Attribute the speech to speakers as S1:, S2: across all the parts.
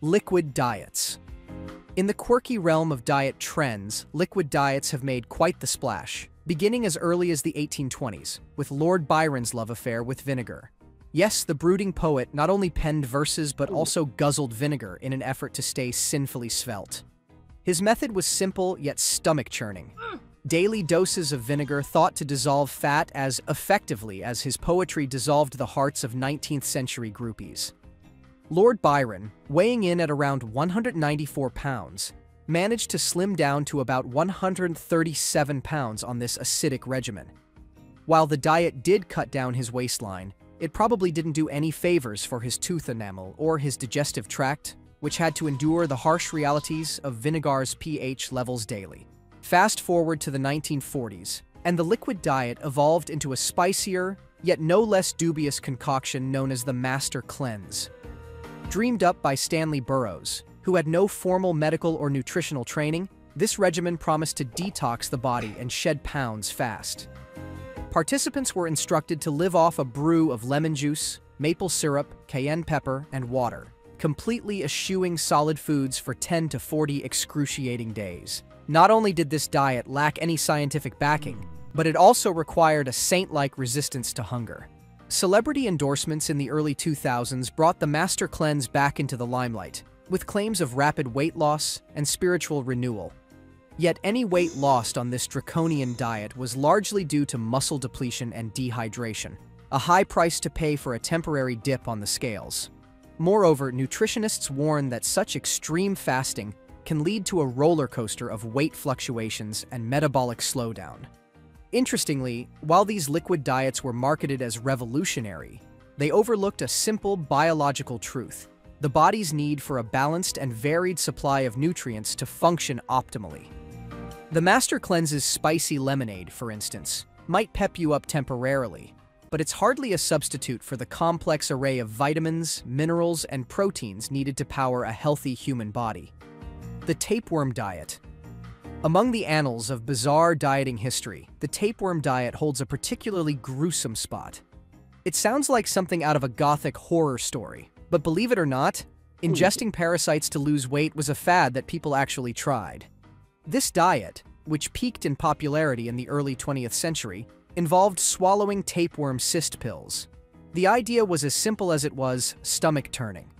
S1: Liquid diets. In the quirky realm of diet trends, liquid diets have made quite the splash, beginning as early as the 1820s, with Lord Byron's love affair with vinegar. Yes, the brooding poet not only penned verses but also guzzled vinegar in an effort to stay sinfully svelte. His method was simple yet stomach-churning. Daily doses of vinegar thought to dissolve fat as effectively as his poetry dissolved the hearts of 19th century groupies. Lord Byron, weighing in at around 194 pounds, managed to slim down to about 137 pounds on this acidic regimen. While the diet did cut down his waistline, it probably didn't do any favors for his tooth enamel or his digestive tract, which had to endure the harsh realities of vinegar's pH levels daily. Fast forward to the 1940s, and the liquid diet evolved into a spicier, yet no less dubious concoction known as the Master Cleanse. Dreamed up by Stanley Burroughs, who had no formal medical or nutritional training, this regimen promised to detox the body and shed pounds fast. Participants were instructed to live off a brew of lemon juice, maple syrup, cayenne pepper, and water, completely eschewing solid foods for 10 to 40 excruciating days. Not only did this diet lack any scientific backing, but it also required a saint-like resistance to hunger. Celebrity endorsements in the early 2000s brought the Master Cleanse back into the limelight, with claims of rapid weight loss and spiritual renewal. Yet any weight lost on this draconian diet was largely due to muscle depletion and dehydration, a high price to pay for a temporary dip on the scales. Moreover, nutritionists warn that such extreme fasting can lead to a roller coaster of weight fluctuations and metabolic slowdown. Interestingly, while these liquid diets were marketed as revolutionary, they overlooked a simple biological truth the body's need for a balanced and varied supply of nutrients to function optimally. The Master Cleanse's spicy lemonade, for instance, might pep you up temporarily, but it's hardly a substitute for the complex array of vitamins, minerals, and proteins needed to power a healthy human body. The tapeworm diet, among the annals of bizarre dieting history, the tapeworm diet holds a particularly gruesome spot. It sounds like something out of a gothic horror story, but believe it or not, ingesting parasites to lose weight was a fad that people actually tried. This diet, which peaked in popularity in the early 20th century, involved swallowing tapeworm cyst pills. The idea was as simple as it was stomach turning.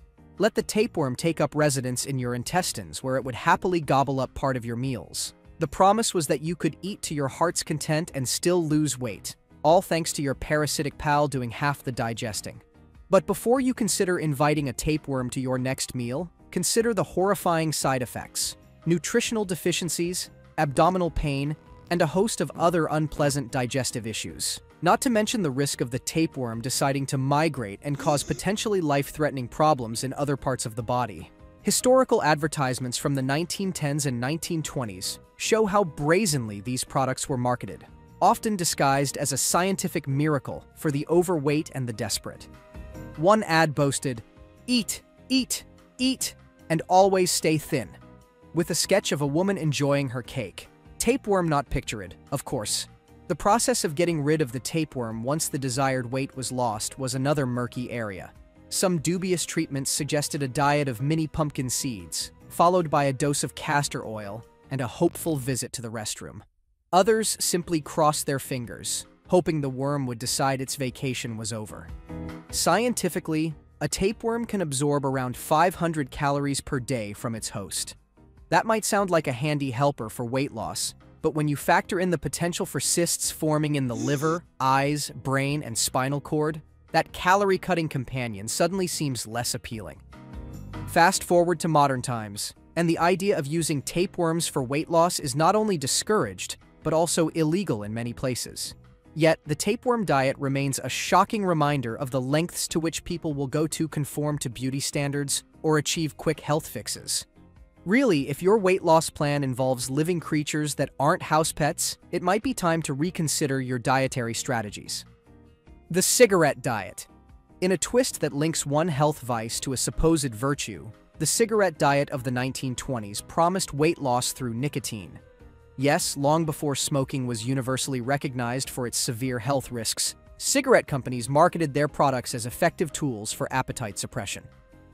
S1: Let the tapeworm take up residence in your intestines, where it would happily gobble up part of your meals. The promise was that you could eat to your heart's content and still lose weight, all thanks to your parasitic pal doing half the digesting. But before you consider inviting a tapeworm to your next meal, consider the horrifying side effects nutritional deficiencies, abdominal pain, and a host of other unpleasant digestive issues. Not to mention the risk of the tapeworm deciding to migrate and cause potentially life-threatening problems in other parts of the body. Historical advertisements from the 1910s and 1920s show how brazenly these products were marketed, often disguised as a scientific miracle for the overweight and the desperate. One ad boasted, Eat, eat, eat, and always stay thin, with a sketch of a woman enjoying her cake. Tapeworm not pictured, of course, the process of getting rid of the tapeworm once the desired weight was lost was another murky area. Some dubious treatments suggested a diet of mini pumpkin seeds, followed by a dose of castor oil and a hopeful visit to the restroom. Others simply crossed their fingers, hoping the worm would decide its vacation was over. Scientifically, a tapeworm can absorb around 500 calories per day from its host. That might sound like a handy helper for weight loss, but when you factor in the potential for cysts forming in the liver, eyes, brain, and spinal cord, that calorie-cutting companion suddenly seems less appealing. Fast forward to modern times, and the idea of using tapeworms for weight loss is not only discouraged, but also illegal in many places. Yet, the tapeworm diet remains a shocking reminder of the lengths to which people will go to conform to beauty standards or achieve quick health fixes. Really, if your weight loss plan involves living creatures that aren't house pets, it might be time to reconsider your dietary strategies. The cigarette diet. In a twist that links one health vice to a supposed virtue, the cigarette diet of the 1920s promised weight loss through nicotine. Yes, long before smoking was universally recognized for its severe health risks, cigarette companies marketed their products as effective tools for appetite suppression.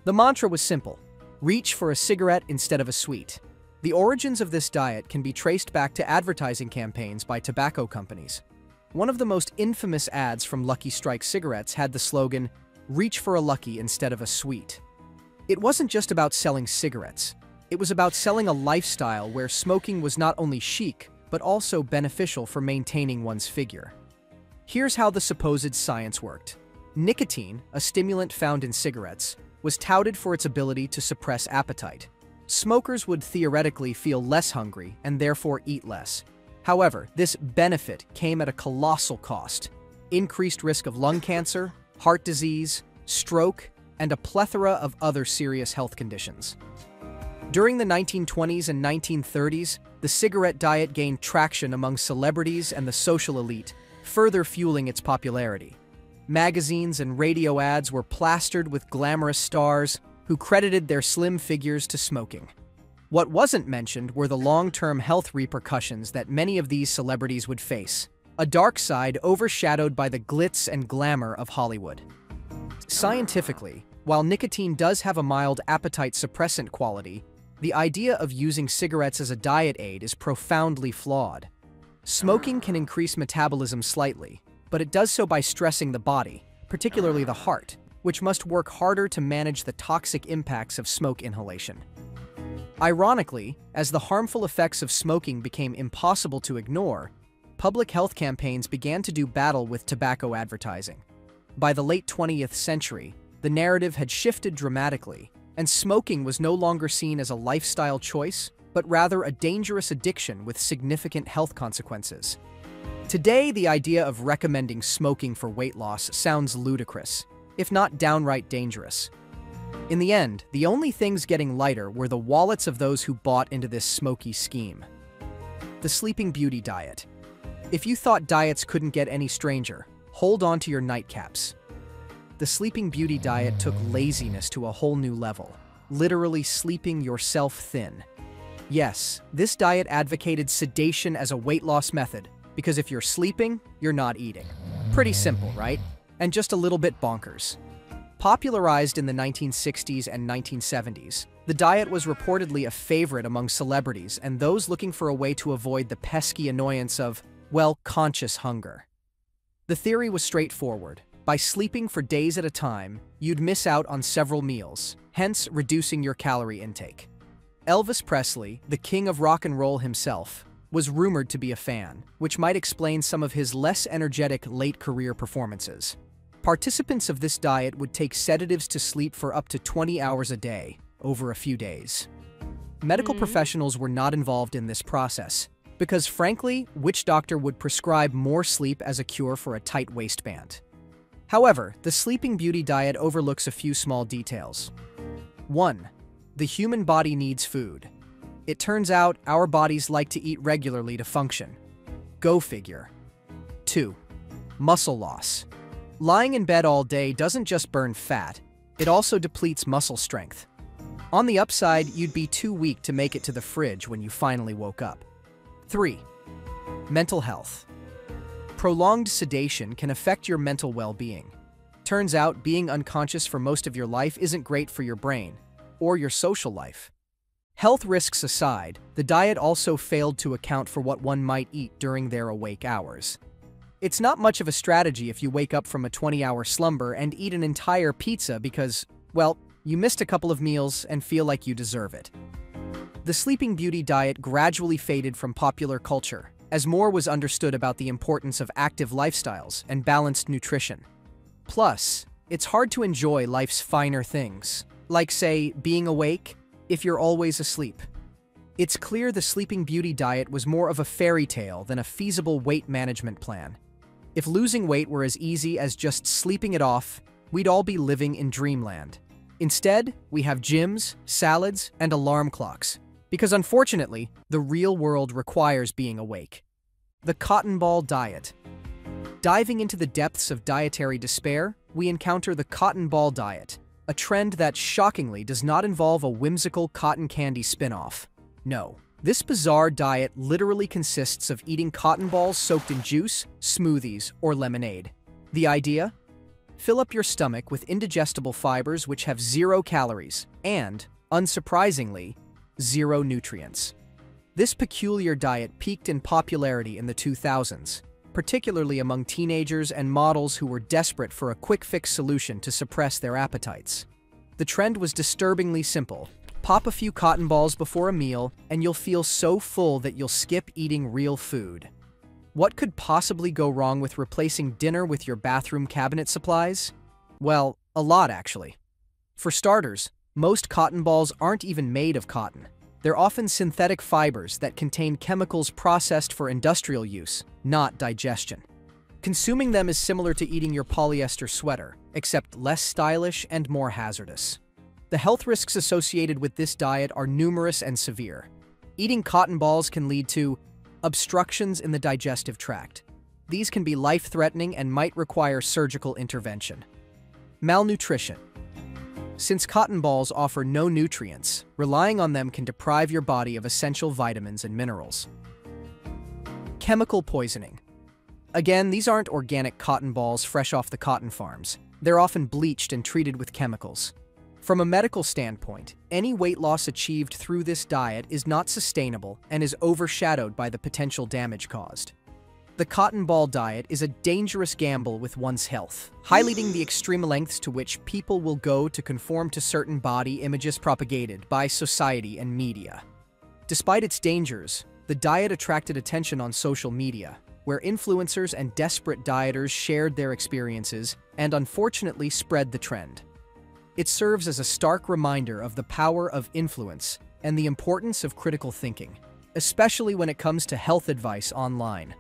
S1: The mantra was simple Reach for a cigarette instead of a sweet. The origins of this diet can be traced back to advertising campaigns by tobacco companies. One of the most infamous ads from Lucky Strike cigarettes had the slogan, Reach for a Lucky instead of a sweet. It wasn't just about selling cigarettes. It was about selling a lifestyle where smoking was not only chic, but also beneficial for maintaining one's figure. Here's how the supposed science worked. Nicotine, a stimulant found in cigarettes, was touted for its ability to suppress appetite. Smokers would theoretically feel less hungry and therefore eat less. However, this benefit came at a colossal cost. Increased risk of lung cancer, heart disease, stroke, and a plethora of other serious health conditions. During the 1920s and 1930s, the cigarette diet gained traction among celebrities and the social elite, further fueling its popularity. Magazines and radio ads were plastered with glamorous stars who credited their slim figures to smoking. What wasn't mentioned were the long-term health repercussions that many of these celebrities would face, a dark side overshadowed by the glitz and glamour of Hollywood. Scientifically, while nicotine does have a mild appetite suppressant quality, the idea of using cigarettes as a diet aid is profoundly flawed. Smoking can increase metabolism slightly, but it does so by stressing the body, particularly the heart, which must work harder to manage the toxic impacts of smoke inhalation. Ironically, as the harmful effects of smoking became impossible to ignore, public health campaigns began to do battle with tobacco advertising. By the late 20th century, the narrative had shifted dramatically, and smoking was no longer seen as a lifestyle choice, but rather a dangerous addiction with significant health consequences. Today, the idea of recommending smoking for weight loss sounds ludicrous, if not downright dangerous. In the end, the only things getting lighter were the wallets of those who bought into this smoky scheme. The Sleeping Beauty Diet. If you thought diets couldn't get any stranger, hold on to your nightcaps the Sleeping Beauty diet took laziness to a whole new level, literally sleeping yourself thin. Yes, this diet advocated sedation as a weight loss method, because if you're sleeping, you're not eating. Pretty simple, right? And just a little bit bonkers. Popularized in the 1960s and 1970s, the diet was reportedly a favorite among celebrities and those looking for a way to avoid the pesky annoyance of, well, conscious hunger. The theory was straightforward. By sleeping for days at a time, you'd miss out on several meals, hence reducing your calorie intake. Elvis Presley, the king of rock and roll himself, was rumored to be a fan, which might explain some of his less energetic late career performances. Participants of this diet would take sedatives to sleep for up to 20 hours a day, over a few days. Medical mm -hmm. professionals were not involved in this process, because frankly, which doctor would prescribe more sleep as a cure for a tight waistband? However, the Sleeping Beauty diet overlooks a few small details. 1. The human body needs food. It turns out our bodies like to eat regularly to function. Go figure. 2. Muscle loss. Lying in bed all day doesn't just burn fat, it also depletes muscle strength. On the upside, you'd be too weak to make it to the fridge when you finally woke up. 3. Mental health. Prolonged sedation can affect your mental well-being. Turns out, being unconscious for most of your life isn't great for your brain, or your social life. Health risks aside, the diet also failed to account for what one might eat during their awake hours. It's not much of a strategy if you wake up from a 20-hour slumber and eat an entire pizza because, well, you missed a couple of meals and feel like you deserve it. The Sleeping Beauty diet gradually faded from popular culture, as more was understood about the importance of active lifestyles and balanced nutrition. Plus, it's hard to enjoy life's finer things, like, say, being awake if you're always asleep. It's clear the Sleeping Beauty diet was more of a fairy tale than a feasible weight management plan. If losing weight were as easy as just sleeping it off, we'd all be living in dreamland. Instead, we have gyms, salads, and alarm clocks, because unfortunately, the real world requires being awake. The Cotton Ball Diet Diving into the depths of dietary despair, we encounter the cotton ball diet, a trend that shockingly does not involve a whimsical cotton candy spin-off. No, this bizarre diet literally consists of eating cotton balls soaked in juice, smoothies, or lemonade. The idea? Fill up your stomach with indigestible fibers which have zero calories and, Unsurprisingly, zero nutrients. This peculiar diet peaked in popularity in the 2000s, particularly among teenagers and models who were desperate for a quick-fix solution to suppress their appetites. The trend was disturbingly simple. Pop a few cotton balls before a meal, and you'll feel so full that you'll skip eating real food. What could possibly go wrong with replacing dinner with your bathroom cabinet supplies? Well, a lot actually. For starters, most cotton balls aren't even made of cotton. They're often synthetic fibers that contain chemicals processed for industrial use, not digestion. Consuming them is similar to eating your polyester sweater, except less stylish and more hazardous. The health risks associated with this diet are numerous and severe. Eating cotton balls can lead to obstructions in the digestive tract. These can be life-threatening and might require surgical intervention. Malnutrition. Since cotton balls offer no nutrients, relying on them can deprive your body of essential vitamins and minerals. Chemical poisoning. Again, these aren't organic cotton balls fresh off the cotton farms. They're often bleached and treated with chemicals. From a medical standpoint, any weight loss achieved through this diet is not sustainable and is overshadowed by the potential damage caused. The cotton ball diet is a dangerous gamble with one's health, highlighting the extreme lengths to which people will go to conform to certain body images propagated by society and media. Despite its dangers, the diet attracted attention on social media, where influencers and desperate dieters shared their experiences and unfortunately spread the trend. It serves as a stark reminder of the power of influence and the importance of critical thinking, especially when it comes to health advice online.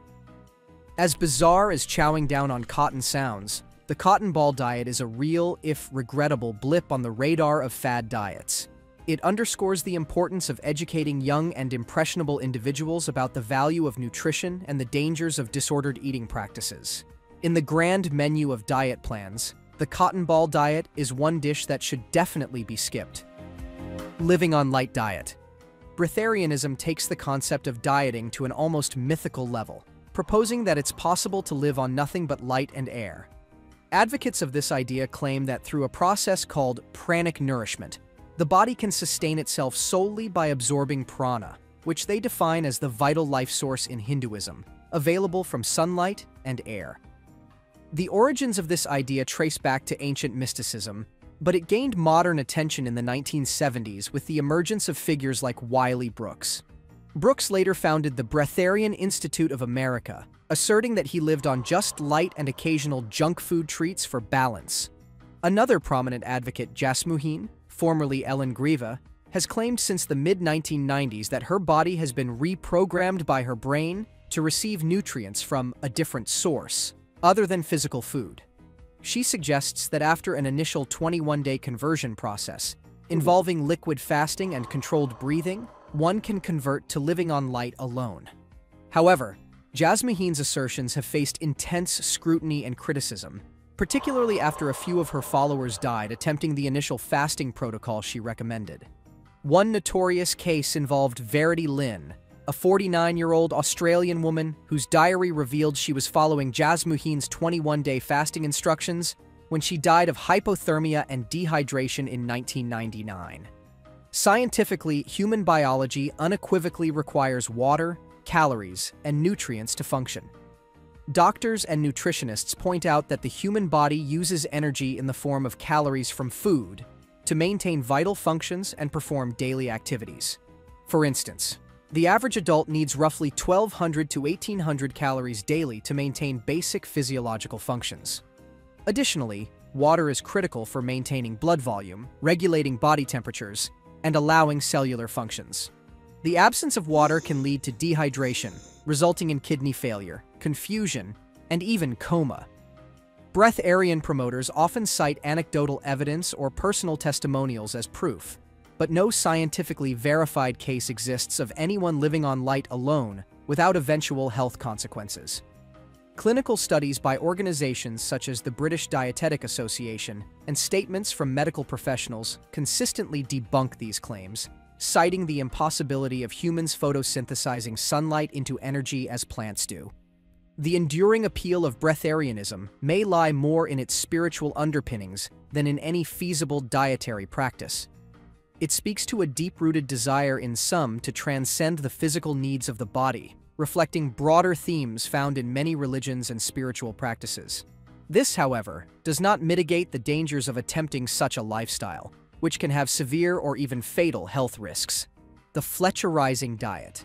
S1: As bizarre as chowing down on cotton sounds, the cotton ball diet is a real, if regrettable, blip on the radar of fad diets. It underscores the importance of educating young and impressionable individuals about the value of nutrition and the dangers of disordered eating practices. In the grand menu of diet plans, the cotton ball diet is one dish that should definitely be skipped. Living on light diet. Breatharianism takes the concept of dieting to an almost mythical level proposing that it's possible to live on nothing but light and air. Advocates of this idea claim that through a process called pranic nourishment, the body can sustain itself solely by absorbing prana, which they define as the vital life source in Hinduism, available from sunlight and air. The origins of this idea trace back to ancient mysticism, but it gained modern attention in the 1970s with the emergence of figures like Wiley Brooks. Brooks later founded the Breatharian Institute of America, asserting that he lived on just light and occasional junk food treats for balance. Another prominent advocate, Jasmuheen, formerly Ellen Grieva, has claimed since the mid-1990s that her body has been reprogrammed by her brain to receive nutrients from a different source, other than physical food. She suggests that after an initial 21-day conversion process, involving liquid fasting and controlled breathing, one can convert to living on light alone. However, Jasmuheen's assertions have faced intense scrutiny and criticism, particularly after a few of her followers died attempting the initial fasting protocol she recommended. One notorious case involved Verity Linn, a 49-year-old Australian woman whose diary revealed she was following Jasmuheen's 21-day fasting instructions when she died of hypothermia and dehydration in 1999. Scientifically, human biology unequivocally requires water, calories, and nutrients to function. Doctors and nutritionists point out that the human body uses energy in the form of calories from food to maintain vital functions and perform daily activities. For instance, the average adult needs roughly 1,200 to 1,800 calories daily to maintain basic physiological functions. Additionally, water is critical for maintaining blood volume, regulating body temperatures, and allowing cellular functions. The absence of water can lead to dehydration, resulting in kidney failure, confusion, and even coma. Breatharian promoters often cite anecdotal evidence or personal testimonials as proof, but no scientifically verified case exists of anyone living on light alone without eventual health consequences. Clinical studies by organizations such as the British Dietetic Association and statements from medical professionals consistently debunk these claims, citing the impossibility of humans photosynthesizing sunlight into energy as plants do. The enduring appeal of breatharianism may lie more in its spiritual underpinnings than in any feasible dietary practice. It speaks to a deep-rooted desire in some to transcend the physical needs of the body, reflecting broader themes found in many religions and spiritual practices. This, however, does not mitigate the dangers of attempting such a lifestyle, which can have severe or even fatal health risks. The Fletcherizing Diet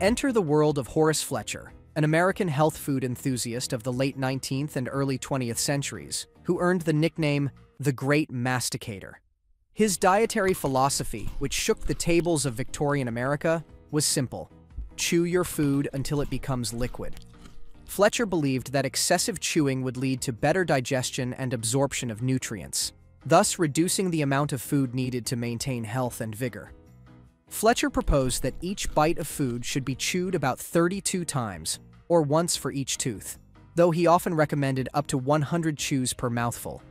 S1: Enter the world of Horace Fletcher, an American health food enthusiast of the late 19th and early 20th centuries, who earned the nickname the Great Masticator. His dietary philosophy, which shook the tables of Victorian America, was simple. Chew your food until it becomes liquid. Fletcher believed that excessive chewing would lead to better digestion and absorption of nutrients, thus reducing the amount of food needed to maintain health and vigor. Fletcher proposed that each bite of food should be chewed about 32 times, or once for each tooth, though he often recommended up to 100 chews per mouthful.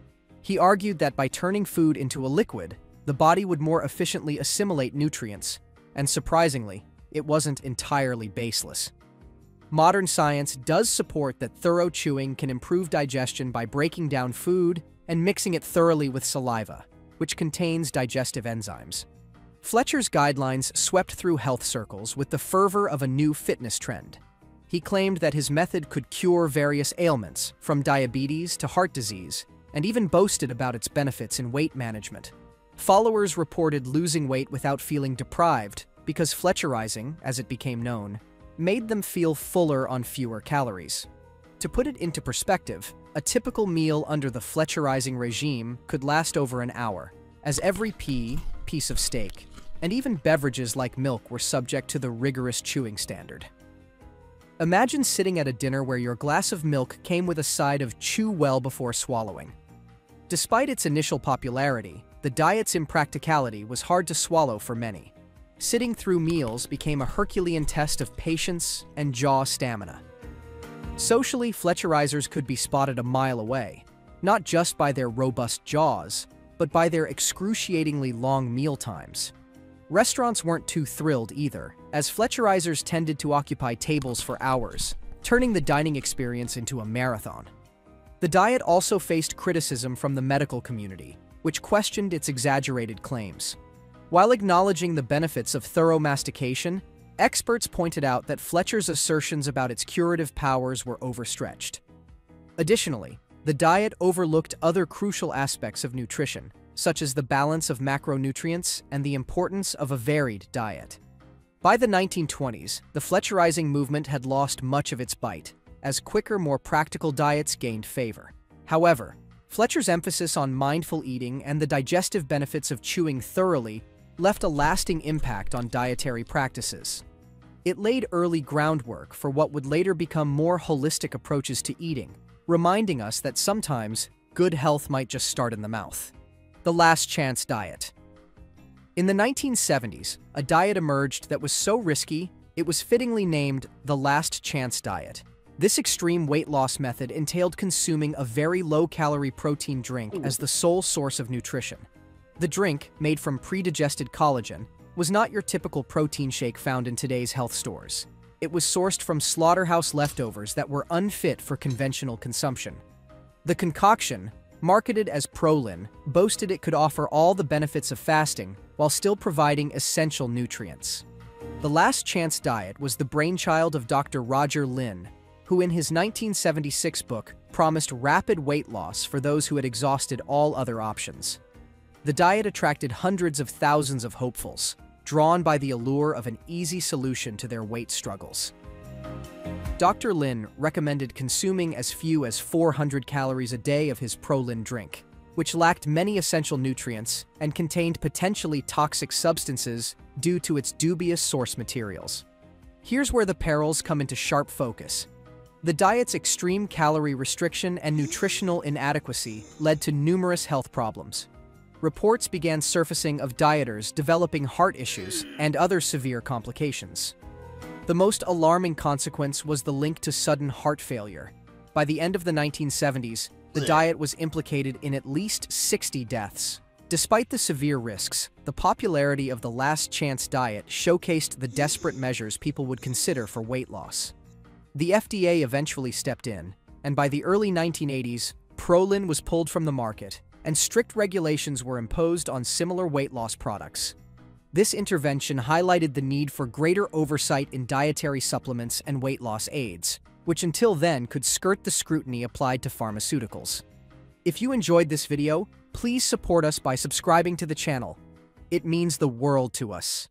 S1: He argued that by turning food into a liquid, the body would more efficiently assimilate nutrients, and surprisingly, it wasn't entirely baseless. Modern science does support that thorough chewing can improve digestion by breaking down food and mixing it thoroughly with saliva, which contains digestive enzymes. Fletcher's guidelines swept through health circles with the fervor of a new fitness trend. He claimed that his method could cure various ailments, from diabetes to heart disease, and even boasted about its benefits in weight management. Followers reported losing weight without feeling deprived because Fletcherizing, as it became known, made them feel fuller on fewer calories. To put it into perspective, a typical meal under the Fletcherizing regime could last over an hour, as every pea, piece of steak, and even beverages like milk were subject to the rigorous chewing standard. Imagine sitting at a dinner where your glass of milk came with a side of chew well before swallowing. Despite its initial popularity, the diet's impracticality was hard to swallow for many. Sitting through meals became a Herculean test of patience and jaw stamina. Socially, Fletcherizers could be spotted a mile away, not just by their robust jaws, but by their excruciatingly long meal times. Restaurants weren't too thrilled either, as Fletcherizers tended to occupy tables for hours, turning the dining experience into a marathon. The diet also faced criticism from the medical community, which questioned its exaggerated claims. While acknowledging the benefits of thorough mastication, experts pointed out that Fletcher's assertions about its curative powers were overstretched. Additionally, the diet overlooked other crucial aspects of nutrition, such as the balance of macronutrients and the importance of a varied diet. By the 1920s, the Fletcherizing movement had lost much of its bite, as quicker, more practical diets gained favor. However, Fletcher's emphasis on mindful eating and the digestive benefits of chewing thoroughly left a lasting impact on dietary practices. It laid early groundwork for what would later become more holistic approaches to eating, reminding us that sometimes good health might just start in the mouth the Last Chance Diet. In the 1970s, a diet emerged that was so risky, it was fittingly named the Last Chance Diet. This extreme weight loss method entailed consuming a very low-calorie protein drink as the sole source of nutrition. The drink, made from pre-digested collagen, was not your typical protein shake found in today's health stores. It was sourced from slaughterhouse leftovers that were unfit for conventional consumption. The concoction, marketed as Prolinn, boasted it could offer all the benefits of fasting while still providing essential nutrients. The Last Chance Diet was the brainchild of Dr. Roger Linn, who in his 1976 book promised rapid weight loss for those who had exhausted all other options. The diet attracted hundreds of thousands of hopefuls, drawn by the allure of an easy solution to their weight struggles. Dr. Linn recommended consuming as few as 400 calories a day of his Prolinn drink, which lacked many essential nutrients and contained potentially toxic substances due to its dubious source materials. Here's where the perils come into sharp focus. The diet's extreme calorie restriction and nutritional inadequacy led to numerous health problems. Reports began surfacing of dieters developing heart issues and other severe complications. The most alarming consequence was the link to sudden heart failure. By the end of the 1970s, the diet was implicated in at least 60 deaths. Despite the severe risks, the popularity of the Last Chance diet showcased the desperate measures people would consider for weight loss. The FDA eventually stepped in, and by the early 1980s, Prolinn was pulled from the market, and strict regulations were imposed on similar weight loss products. This intervention highlighted the need for greater oversight in dietary supplements and weight loss aids, which until then could skirt the scrutiny applied to pharmaceuticals. If you enjoyed this video, please support us by subscribing to the channel. It means the world to us.